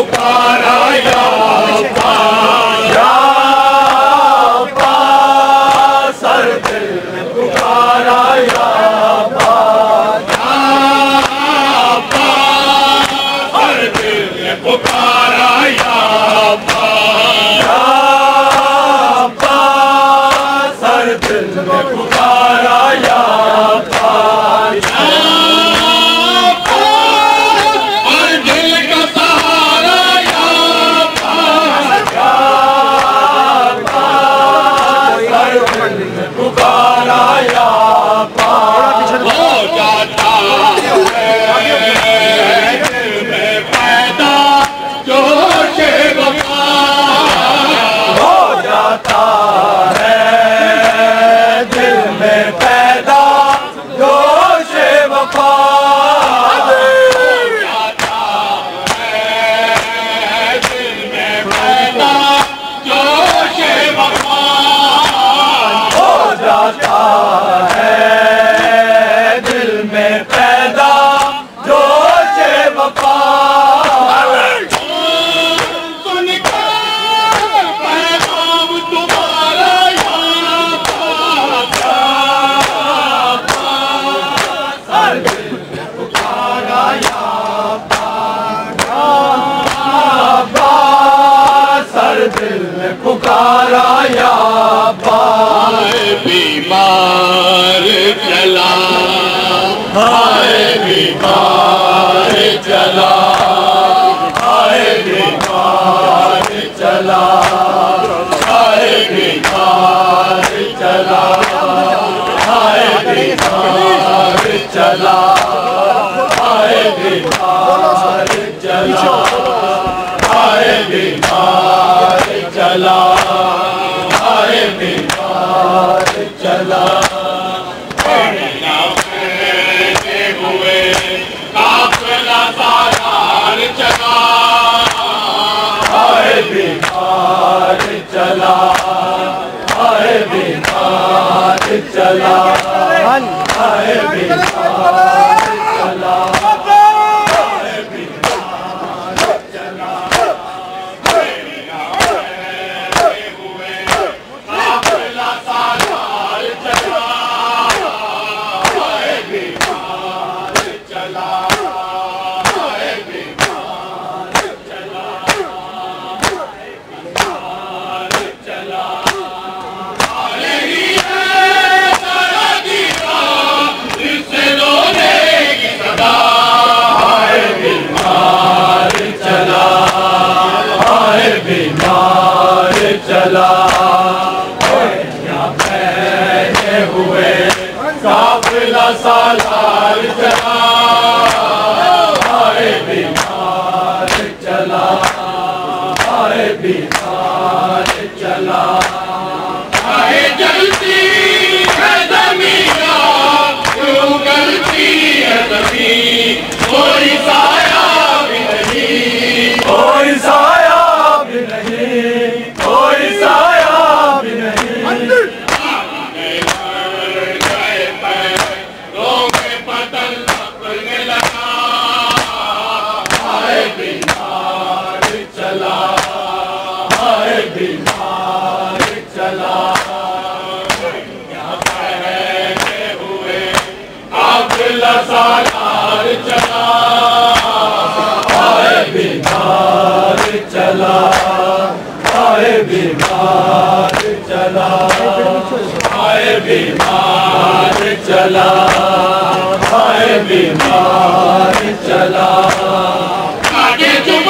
Opa! ہائے بیمار چلا ہائے بیمار چلا ہائے بیمار چلا ہائے بیمار چلا چلا۔ آئے بیمار چلا۔ آئے بیمار چلا۔ آگے تم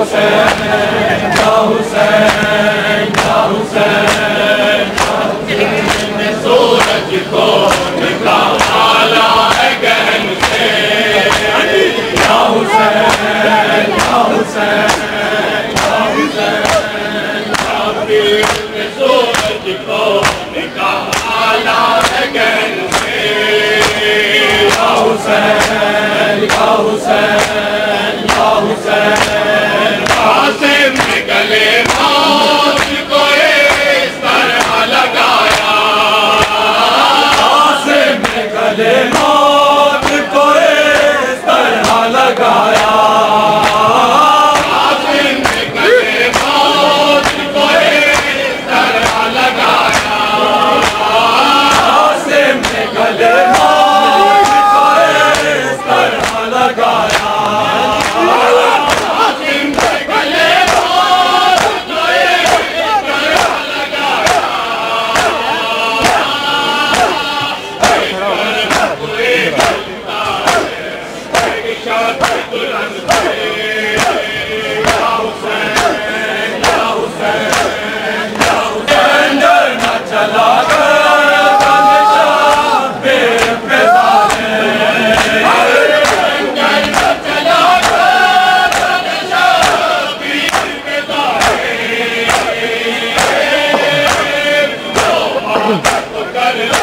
حسین Nikola, Nikola, Nikola, Nikola, Nikola, Nikola, Nikola, کر